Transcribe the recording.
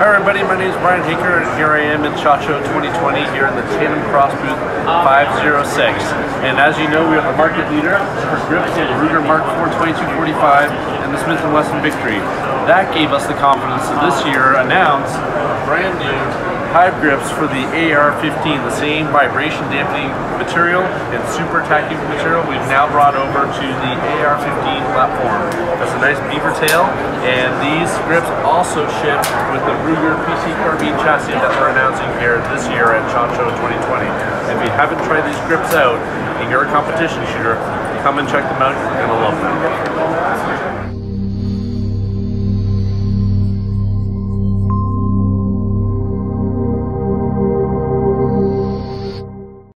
everybody, my name is Bryan Haaker and here I am in SHOT Show 2020 here in the TANDEMKROSS booth 506. And as you know, we are the market leader for grips in Ruger Mark IV 2245 and the Smith & Wesson Victory. That gave us the confidence to this year announce brand hiveGrips for the AR-15, the same vibration dampening material and super tacky material we've now brought over to the AR-15 platform. That's a nice beaver tail, and these grips also ship with the Ruger PC Carbine chassis that we're announcing here this year at SHOT Show 2020. If you haven't tried these grips out and you're a competition shooter, come and check them out. You're gonna love them.